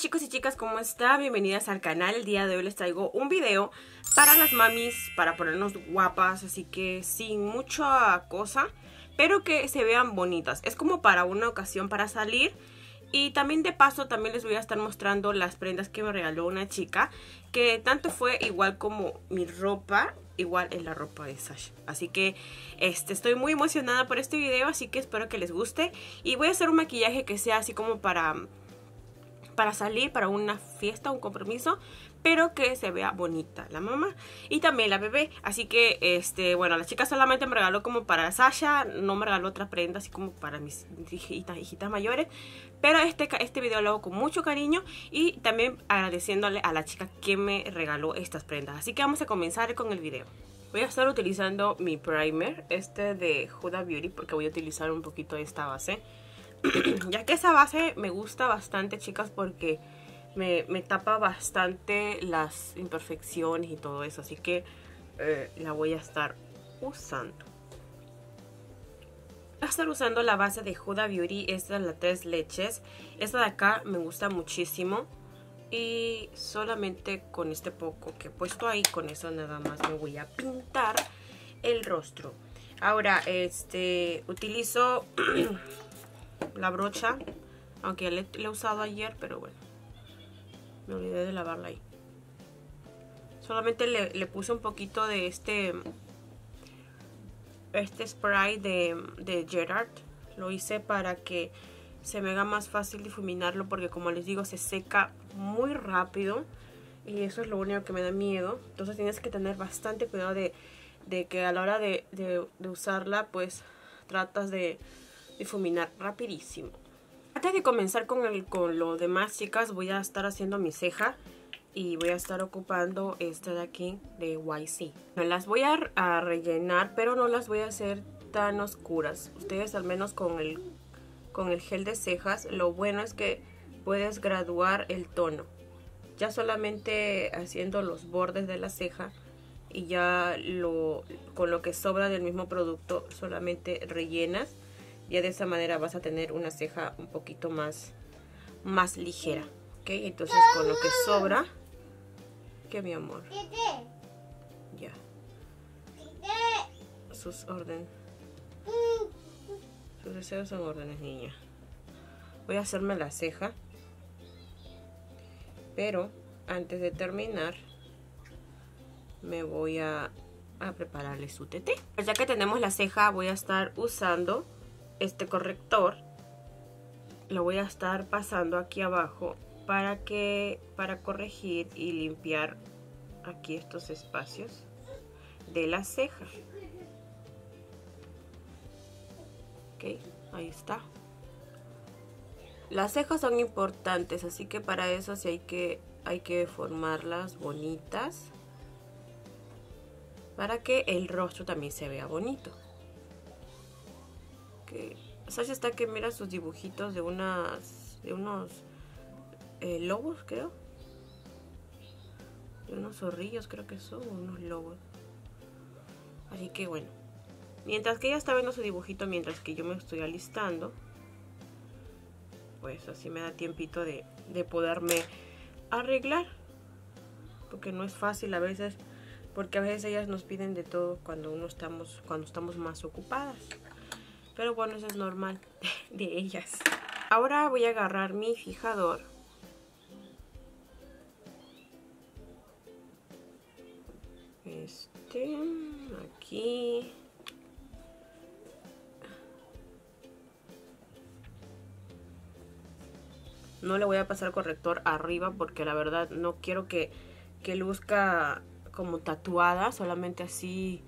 chicos y chicas, ¿cómo están? Bienvenidas al canal. El día de hoy les traigo un video para las mamis, para ponernos guapas, así que sin mucha cosa, pero que se vean bonitas. Es como para una ocasión para salir. Y también de paso también les voy a estar mostrando las prendas que me regaló una chica, que tanto fue igual como mi ropa, igual en la ropa de Sasha. Así que este, estoy muy emocionada por este video, así que espero que les guste. Y voy a hacer un maquillaje que sea así como para para salir para una fiesta, un compromiso, pero que se vea bonita la mamá y también la bebé. Así que, este, bueno, la chica solamente me regaló como para Sasha, no me regaló otra prenda así como para mis hijitas, hijitas mayores. Pero este, este video lo hago con mucho cariño y también agradeciéndole a la chica que me regaló estas prendas. Así que vamos a comenzar con el video. Voy a estar utilizando mi primer, este de Huda Beauty, porque voy a utilizar un poquito esta base. ya que esa base me gusta bastante, chicas, porque me, tapa bastante las imperfecciones y todo eso. Así que eh, la voy a estar usando. Voy a estar usando la base de Huda Beauty, esta es la tres leches. Esta de acá me gusta muchísimo. Y solamente con este poco que he puesto ahí, con eso nada más me voy a pintar el rostro. Ahora, este, utilizo la brocha. Aunque la he usado ayer, pero bueno. Me olvidé de lavarla ahí. Solamente le, puse un poquito de este este spray de, de Gerard. Lo hice para que se me haga más fácil difuminarlo porque como les digo se seca muy rápido y eso es lo único que me da miedo. Entonces tienes que tener bastante cuidado de, de que a la hora de, de usarla pues tratas de difuminar rapidísimo. Antes de comenzar con, el, con lo demás, chicas, voy a estar haciendo mi ceja y voy a estar ocupando esta de aquí de YC. Las voy a, rellenar, pero no las voy a hacer tan oscuras. Ustedes al menos con el, con el gel de cejas, lo bueno es que puedes graduar el tono. Ya solamente haciendo los bordes de la ceja y ya lo, con lo que sobra del mismo producto solamente rellenas ya de esa manera vas a tener una ceja un poquito más, más ligera. ¿Ok? Entonces con lo que sobra... ¿Qué mi amor? Ya. Sus órdenes. Sus deseos son órdenes, niña. Voy a hacerme la ceja. Pero antes de terminar, me voy a, a prepararle su tete. Ya que tenemos la ceja, voy a estar usando este corrector lo voy a estar pasando aquí abajo para que para corregir y limpiar aquí estos espacios de la ceja. Ok ahí está. Las cejas son importantes así que para eso sí hay que hay que formarlas bonitas para que el rostro también se vea bonito que Sasha está que mira sus dibujitos de unas de unos eh, lobos, creo. De unos zorrillos, creo que son unos lobos. Así que bueno. Mientras que ella está viendo su dibujito, mientras que yo me estoy alistando, pues así me da tiempito de, de poderme arreglar. Porque no es fácil a veces, porque a veces ellas nos piden de todo cuando uno estamos, cuando estamos más ocupadas. Pero bueno, eso es normal de ellas. Ahora voy a agarrar mi fijador. Este, aquí. No le voy a pasar corrector arriba porque la verdad no quiero que, que luzca como tatuada, solamente así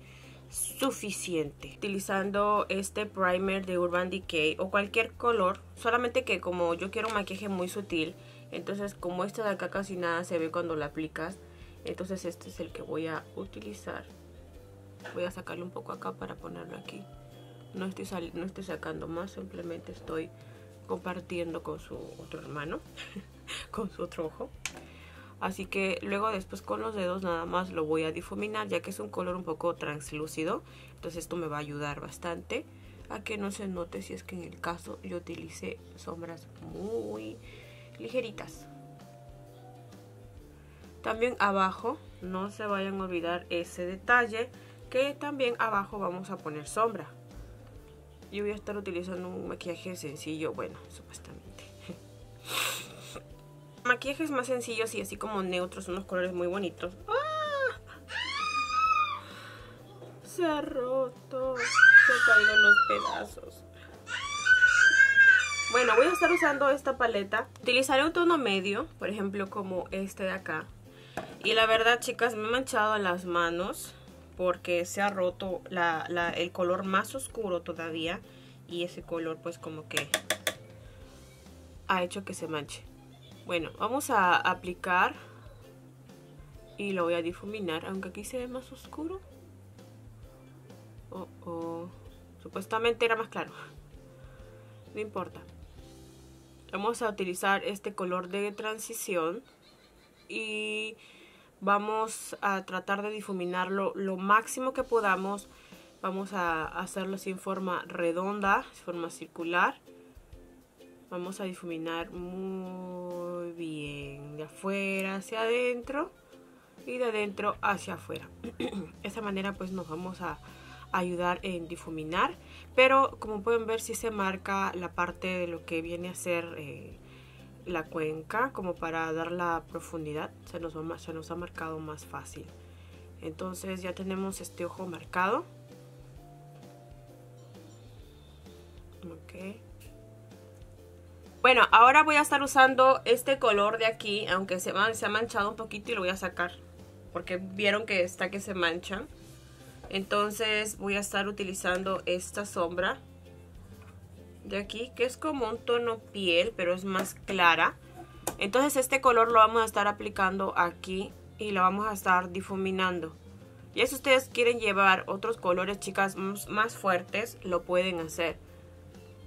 suficiente. Utilizando este primer de Urban Decay o cualquier color solamente que como yo quiero un maquillaje muy sutil entonces como este de acá casi nada se ve cuando lo aplicas entonces este es el que voy a utilizar. Voy a sacarle un poco acá para ponerlo aquí. No estoy, no estoy sacando más simplemente estoy compartiendo con su otro hermano con su otro ojo Así que luego después con los dedos nada más lo voy a difuminar ya que es un color un poco translúcido. Entonces esto me va a ayudar bastante a que no se note si es que en el caso yo utilice sombras muy ligeritas. También abajo, no se vayan a olvidar ese detalle, que también abajo vamos a poner sombra. Yo voy a estar utilizando un maquillaje sencillo, bueno, supuestamente. Maquillajes más sencillos y así como neutros, unos colores muy bonitos. ¡Ah! Se ha roto, se ha caído los pedazos. Bueno, voy a estar usando esta paleta. Utilizaré un tono medio, por ejemplo como este de acá. Y la verdad, chicas, me he manchado las manos porque se ha roto el color más oscuro todavía. Y ese color pues como que ha hecho que se manche. Bueno, vamos a aplicar y lo voy a difuminar, aunque aquí se ve más oscuro. Oh, oh. Supuestamente era más claro. No importa. Vamos a utilizar este color de transición y vamos a tratar de difuminarlo lo máximo que podamos. Vamos a hacerlo así en forma redonda, en forma circular. Vamos a difuminar muy bien, de afuera hacia adentro y de adentro hacia afuera. de manera pues nos vamos a ayudar en difuminar pero como pueden ver si se marca la parte de lo que viene a ser eh, la cuenca como para dar la profundidad. Se nos, se nos ha marcado más fácil. Entonces ya tenemos este ojo marcado. Ok bueno, ahora voy a estar usando este color de aquí, aunque se, ha manchado un poquito y lo voy a sacar. Porque vieron que está que se manchan. Entonces voy a estar utilizando esta sombra de aquí, que es como un tono piel, pero es más clara. Entonces este color lo vamos a estar aplicando aquí y lo vamos a estar difuminando. Y si ustedes quieren llevar otros colores, chicas, más fuertes, lo pueden hacer.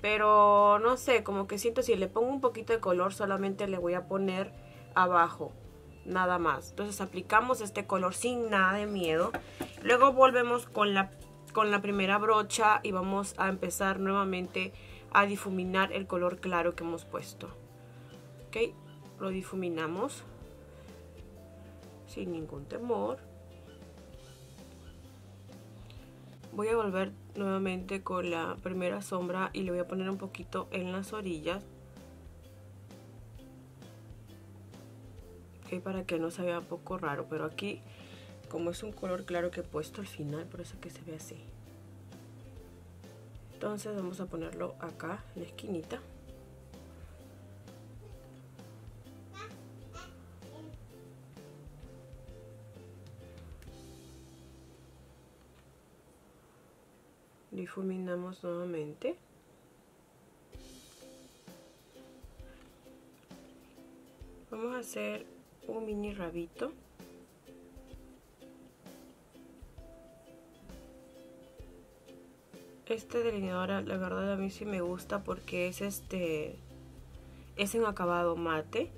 Pero no sé, como que siento si le pongo un poquito de color, solamente le voy a poner abajo nada más. Entonces aplicamos este color sin nada de miedo. Luego volvemos con la, con la primera brocha y vamos a empezar nuevamente a difuminar el color claro que hemos puesto. Ok, lo difuminamos sin ningún temor. Voy a volver nuevamente con la primera sombra y le voy a poner un poquito en las orillas. Para que no se vea un poco raro pero aquí como es un color claro que he puesto al final por eso que se ve así. Entonces vamos a ponerlo acá en la esquinita difuminamos nuevamente. Vamos a hacer un mini rabito. Este delineador la verdad a mí sí me gusta porque es este es en acabado mate.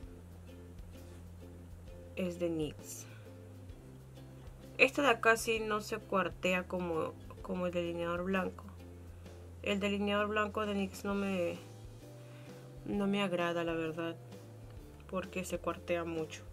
Es de NYX este de acá sí no se cuartea como, como el delineador blanco el delineador blanco de NYX no me no me agrada la verdad porque se cuartea mucho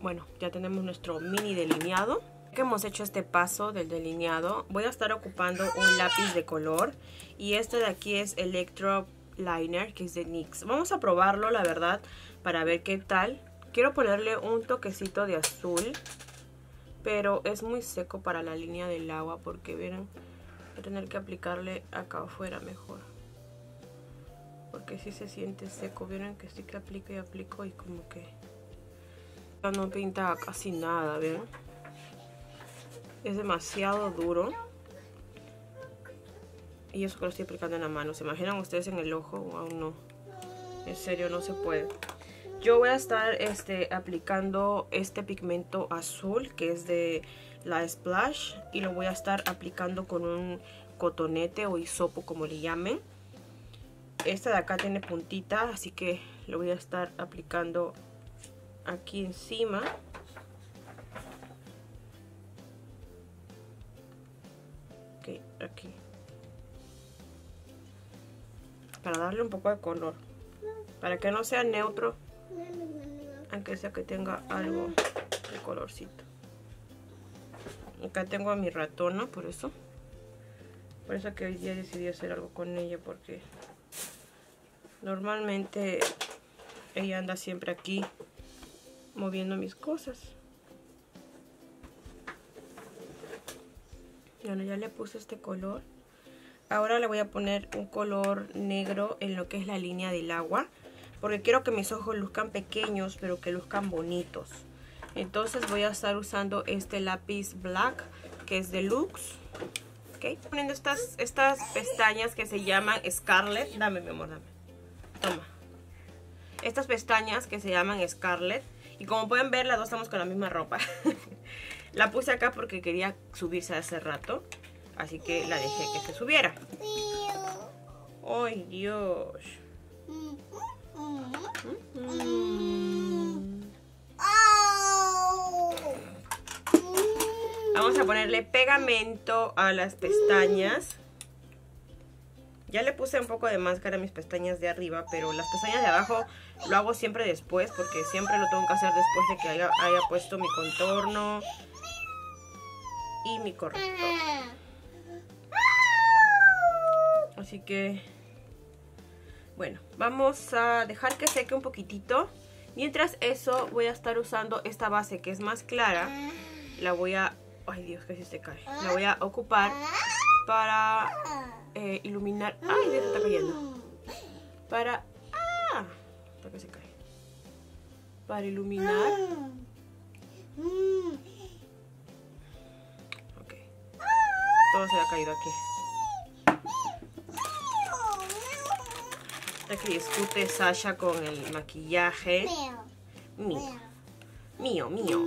bueno, ya tenemos nuestro mini delineado. Que hemos hecho este paso del delineado, voy a estar ocupando un lápiz de color. Y este de aquí es Electro Liner, que es de NYX. Vamos a probarlo, la verdad, para ver qué tal. Quiero ponerle un toquecito de azul. Pero es muy seco para la línea del agua porque, miren, voy a tener que aplicarle acá afuera mejor. Porque si se siente seco, vieron que sí que aplico y aplico y como que no pinta casi nada, ¿ven? Es demasiado duro. Y eso que lo estoy aplicando en la mano. ¿Se imaginan ustedes en el ojo? aún no. En serio, no se puede. Yo voy a estar este, aplicando este pigmento azul que es de la Splash. Y lo voy a estar aplicando con un cotonete o hisopo como le llamen. Esta de acá tiene puntita, así que lo voy a estar aplicando aquí encima ok, aquí para darle un poco de color para que no sea neutro aunque sea que tenga algo de colorcito. Acá tengo a mi ratona, por eso. Por eso que hoy día decidí hacer algo con ella, porque normalmente ella anda siempre aquí moviendo mis cosas. Bueno, ya le puse este color. Ahora le voy a poner un color negro en lo que es la línea del agua. Porque quiero que mis ojos luzcan pequeños, pero que luzcan bonitos. Entonces voy a estar usando este lápiz black, que es deluxe. Ok, poniendo estas, estas pestañas que se llaman Scarlet. Dame, mi amor, dame. Toma. Estas pestañas que se llaman Scarlet. Y como pueden ver, las dos estamos con la misma ropa. la puse acá porque quería subirse hace rato. Así que la dejé que se subiera. ¡Ay, Dios! Vamos a ponerle pegamento a las pestañas. Ya le puse un poco de máscara a mis pestañas de arriba, pero las pestañas de abajo lo hago siempre después, porque siempre lo tengo que hacer después de que haya, haya puesto mi contorno y mi corrector. Así que, bueno, vamos a dejar que seque un poquitito. Mientras eso voy a estar usando esta base que es más clara. La voy a... Ay Dios, casi se cae. La voy a ocupar para eh, iluminar... ¡Ay, Dios, está cayendo! Para... ¡Ah! Hasta que se cae. Para iluminar... Ok. Todo se ha caído aquí. Aquí discute Sasha con el maquillaje. Mío. Mío, mío.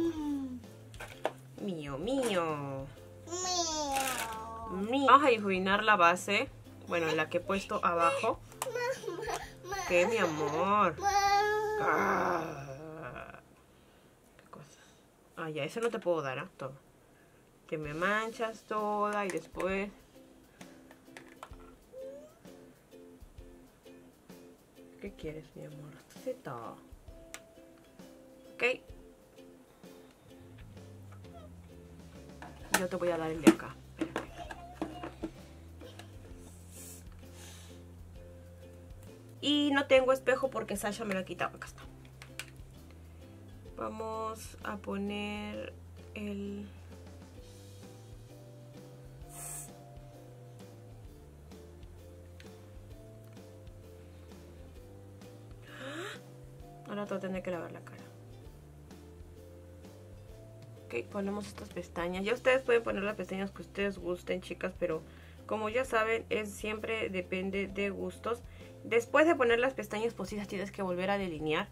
Mío, mío. Vamos a difuminar la base. Bueno, la que he puesto abajo. ¿Qué, mi amor? Ah. ¿Qué cosa? Ah, ya, eso no te puedo dar, ¿ah? Toma. Que me manchas toda y después... ¿Qué quieres, mi amor? todo. Ok. Yo te voy a dar el de acá. Y no tengo espejo porque Sasha me lo ha quitado. Acá está. Vamos a poner el... Ahora te voy a tener que lavar la cara. Ok, ponemos estas pestañas. Ya ustedes pueden poner las pestañas que ustedes gusten, chicas, pero como ya saben, es siempre depende de gustos. Después de poner las pestañas postizas tienes que volver a delinear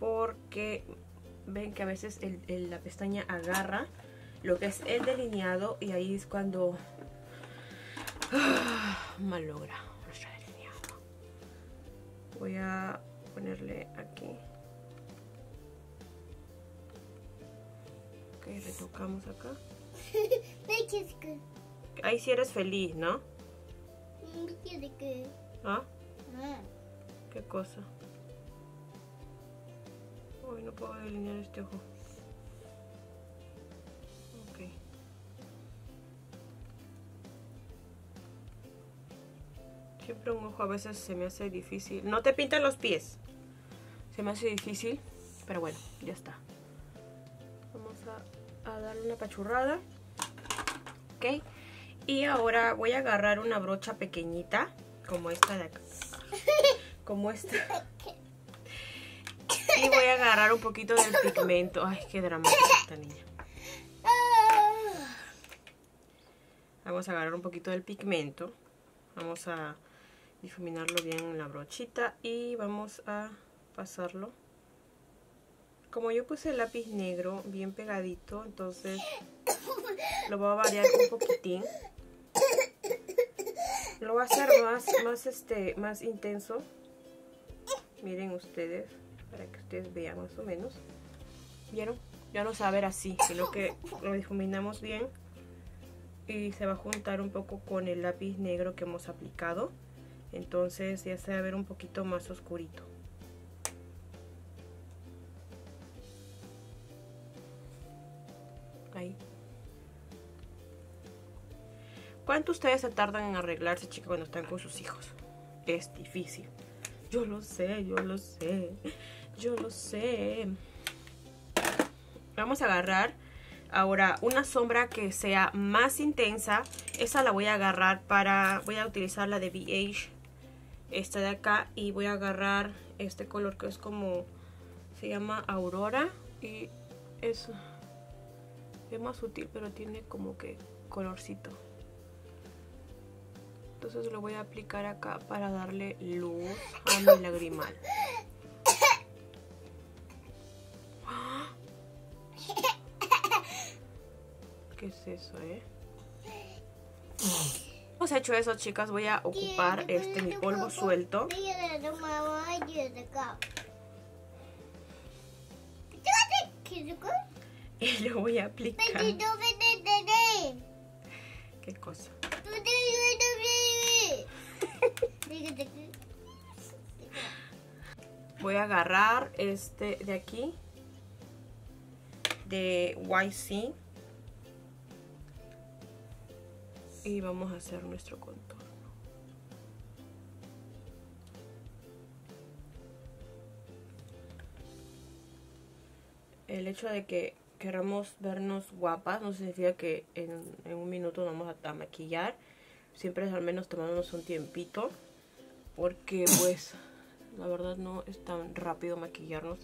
porque ven que a veces la pestaña agarra lo que es el delineado y ahí es cuando mal logra nuestro delineado. Voy a ponerle aquí. Ok, retocamos acá. Ahí sí eres feliz, ¿no? ¿Ah? ¿Qué cosa? Uy, no puedo delinear este ojo. Ok. Siempre un ojo a veces se me hace difícil. No te pintan los pies. Se me hace difícil. Pero bueno, ya está. Vamos a, a darle una pachurrada. Ok. Y ahora voy a agarrar una brocha pequeñita. Como esta de acá como esta. Y voy a agarrar un poquito del pigmento. Ay, qué dramática esta niña. Vamos a agarrar un poquito del pigmento. Vamos a difuminarlo bien en la brochita y vamos a pasarlo. Como yo puse el lápiz negro bien pegadito, entonces lo voy a variar un poquitín. Lo voy a hacer más, más, este, más intenso. Miren ustedes, para que ustedes vean más o menos. ¿Vieron? Ya no se va a ver así, sino que lo difuminamos bien. Y se va a juntar un poco con el lápiz negro que hemos aplicado. Entonces ya se va a ver un poquito más oscurito. ¿Cuánto ustedes se tardan en arreglarse, chicas, cuando están con sus hijos? Es difícil. Yo lo sé, yo lo sé. Yo lo sé. Vamos a agarrar ahora una sombra que sea más intensa. Esa la voy a agarrar para... Voy a utilizar la de BH. Esta de acá. Y voy a agarrar este color que es como... Se llama Aurora. Y eso es más sutil, pero tiene como que colorcito. Entonces lo voy a aplicar acá para darle luz a mi lagrimal. ¿Qué es eso, eh? Hemos hecho eso, chicas. Voy a ocupar este mi polvo suelto. Y lo voy a aplicar. ¿Qué cosa? Voy a agarrar este de aquí de YC y vamos a hacer nuestro contorno. El hecho de que queramos vernos guapas no significa que en, un minuto vamos a maquillar siempre es al menos tomándonos un tiempito porque pues la verdad no es tan rápido maquillarnos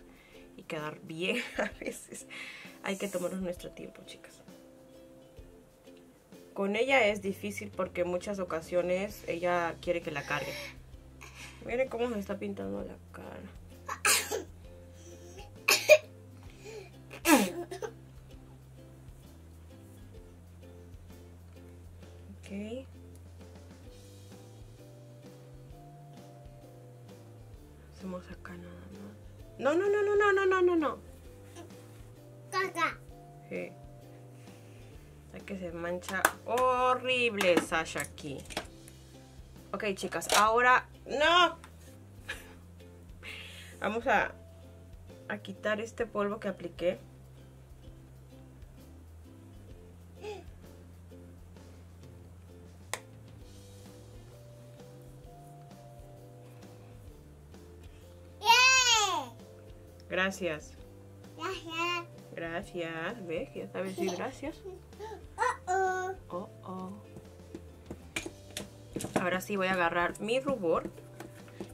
y quedar bien a veces. Hay que tomarnos nuestro tiempo chicas. Con ella es difícil porque muchas ocasiones ella quiere que la cargue. Miren cómo se está pintando la cara No, no, no, no, no, no, no, no, no. Caca. Sí. que se mancha horrible Sasha aquí. Ok, chicas, ahora... ¡No! Vamos a, a quitar este polvo que apliqué. Gracias. Gracias. Gracias. ¿Ves? Ya sabes decir gracias. Oh, oh. Oh, Ahora sí voy a agarrar mi rubor.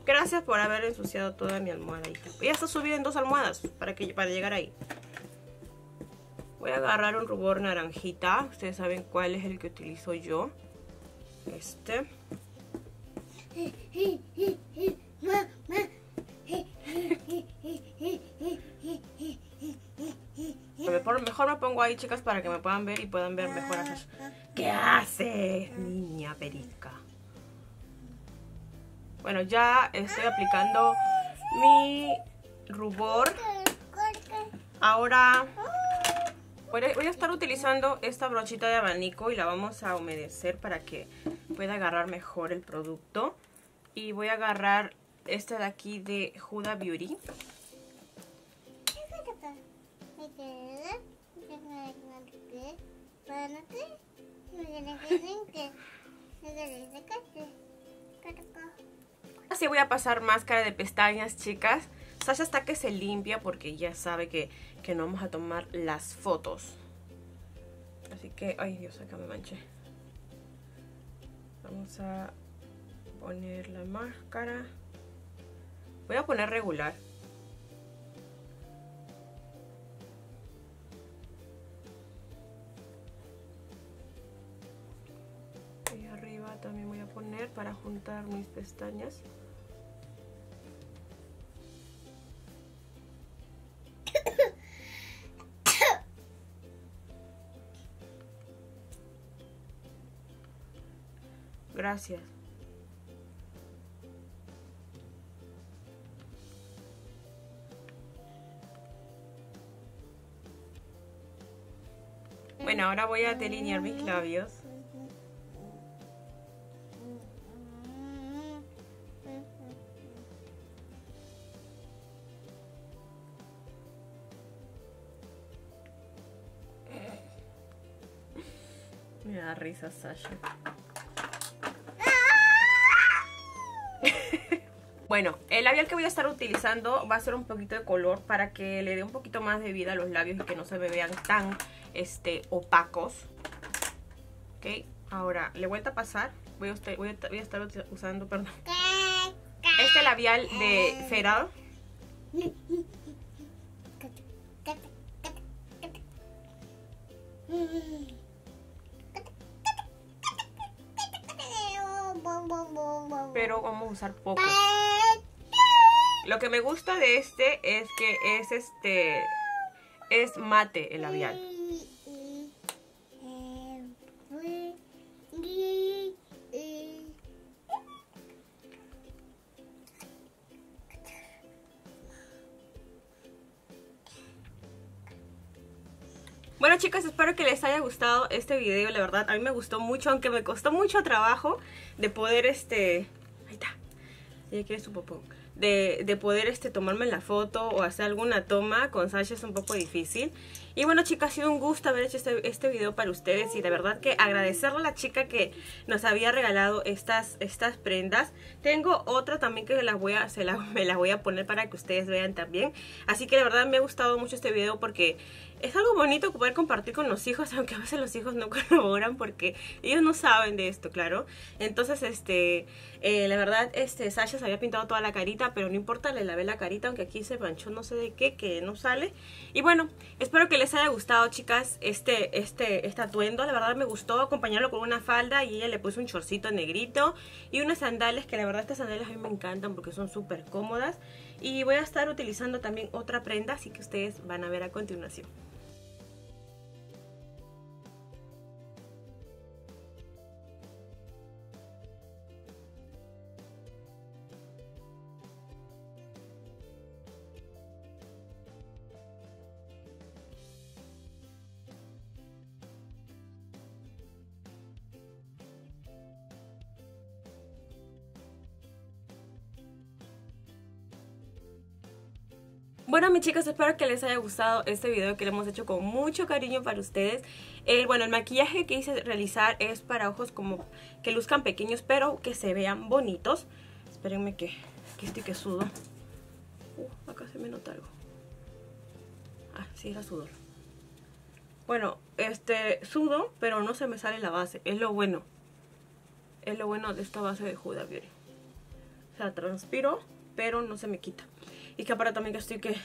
Gracias por haber ensuciado toda mi almohada, Ya está subida en dos almohadas para, que, para llegar ahí. Voy a agarrar un rubor naranjita. Ustedes saben cuál es el que utilizo yo. Este. Mejor, mejor me pongo ahí, chicas, para que me puedan ver y puedan ver mejor a ¿Qué haces, niña perica? Bueno, ya estoy aplicando mi rubor. Ahora voy a estar utilizando esta brochita de abanico y la vamos a humedecer para que pueda agarrar mejor el producto. Y voy a agarrar esta de aquí de Huda Beauty. Así voy a pasar máscara de pestañas, chicas. Sasha está que se limpia porque ya sabe que, que no vamos a tomar las fotos. Así que, ay Dios, acá me manché. Vamos a poner la máscara. Voy a poner regular. Para juntar mis pestañas. Gracias. Bueno, ahora voy a delinear mis labios. risa, Sasha. bueno, el labial que voy a estar utilizando va a ser un poquito de color para que le dé un poquito más de vida a los labios y que no se me vean tan este, opacos. Ok, ahora le vuelta a pasar. Voy a, voy a, estar usando, perdón, este labial de Feral. Pero vamos a usar poco. Lo que me gusta de este es que es este es mate el labial. Bueno chicas, espero que les haya gustado este video, la verdad a mí me gustó mucho, aunque me costó mucho trabajo de poder este... Ahí está, ya quiere su popón de, de, poder este, tomarme la foto o hacer alguna toma con Sasha es un poco difícil. Y bueno chicas, ha sido un gusto haber hecho este, este video para ustedes y de verdad que agradecerle a la chica que nos había regalado estas, estas prendas. Tengo otra también que las voy a, se la, me las voy a poner para que ustedes vean también. Así que de verdad me ha gustado mucho este video porque es algo bonito poder compartir con los hijos, aunque a veces los hijos no colaboran porque ellos no saben de esto, claro. Entonces, este, eh, la verdad, este, Sasha se había pintado toda la carita, pero no importa, le lavé la carita, aunque aquí se manchó no sé de qué, que no sale. Y bueno, espero que les haya gustado, chicas, este, este, este atuendo. La verdad me gustó acompañarlo con una falda y ella le puso un chorcito negrito y unas sandalias, que la verdad estas sandalias a mí me encantan porque son súper cómodas. Y voy a estar utilizando también otra prenda, así que ustedes van a ver a continuación. Mis espero que les haya gustado este video que le hemos hecho con mucho cariño para ustedes. El, bueno, el maquillaje que hice realizar es para ojos como que luzcan pequeños, pero que se vean bonitos. Espérenme que, que estoy que sudo. Uh, acá se me nota algo. Ah, sí, era sudor. Bueno, este, sudo, pero no se me sale la base. Es lo bueno. Es lo bueno de esta base de Huda Beauty. O sea, transpiro, pero no se me quita. Y que ahora también que estoy que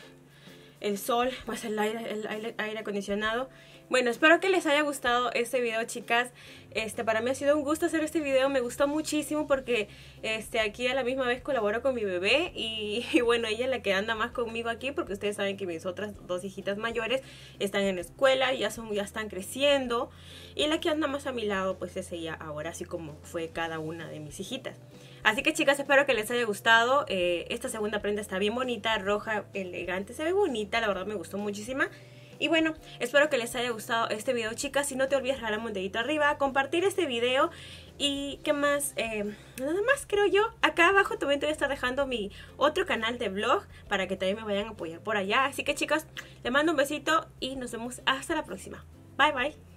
el sol, pues el aire, el aire, acondicionado. Bueno, espero que les haya gustado este video, chicas. Este, para mí ha sido un gusto hacer este video. Me gustó muchísimo porque este, aquí a la misma vez colaboro con mi bebé. Y, bueno, ella es la que anda más conmigo aquí porque ustedes saben que mis otras dos hijitas mayores están en escuela, ya, son, ya están creciendo. Y la que anda más a mi lado, pues es ella ahora, así como fue cada una de mis hijitas. Así que chicas, espero que les haya gustado. Eh, esta segunda prenda está bien bonita, roja, elegante, se ve bonita, la verdad me gustó muchísima. Y bueno, espero que les haya gustado este video, chicas. Si no te olvides regalarme un dedito arriba, compartir este video y qué más, eh, nada más creo yo. Acá abajo también te voy a estar dejando mi otro canal de vlog para que también me vayan a apoyar por allá. Así que chicas, les mando un besito y nos vemos hasta la próxima. Bye bye.